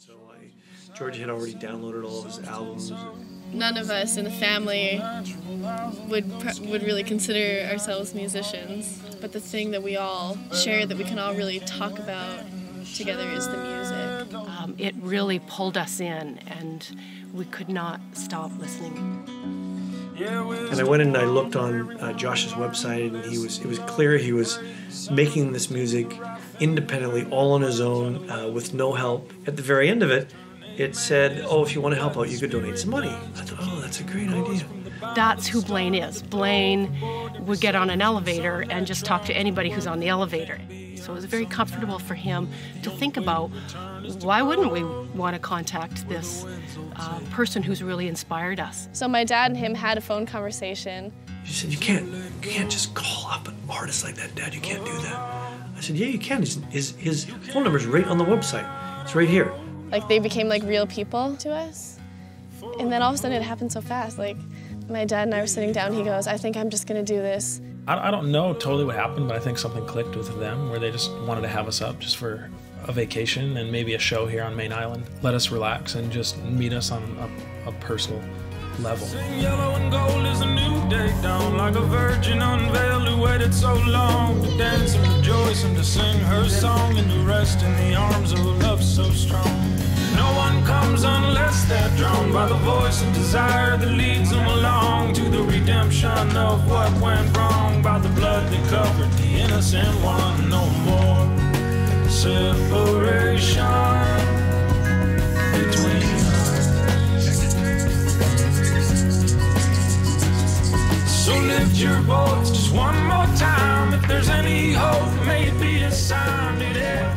So I, George had already downloaded all of his albums. None of us in the family would would really consider ourselves musicians, but the thing that we all share that we can all really talk about together is the music. Um, it really pulled us in, and we could not stop listening. And I went and I looked on uh, Josh's website, and he was it was clear he was making this music independently, all on his own, uh, with no help. At the very end of it, it said, "Oh, if you want to help out, you could donate some money." I thought, "Oh, that's a great idea." That's who Blaine is. Blaine would get on an elevator and just talk to anybody who's on the elevator. So it was very comfortable for him to think about why wouldn't we want to contact this uh, person who's really inspired us. So my dad and him had a phone conversation. She said, "You can't, you can't just call up an artist like that, Dad. You can't do that." I said, "Yeah, you can. His, his, his phone number's right on the website. It's right here." Like they became like real people to us, and then all of a sudden it happened so fast. Like my dad and I were sitting down. He goes, "I think I'm just gonna do this." I, I don't know totally what happened, but I think something clicked with them where they just wanted to have us up just for a vacation and maybe a show here on Mayne Island. Let us relax and just meet us on a, a personal level. Yellow to sing her song and to rest in the arms of a love so strong. No one comes unless they're drawn by the voice of desire that leads them along to the redemption of what went wrong by the blood that covered the innocent one. No lift your voice just one more time. If there's any hope, maybe a sign today.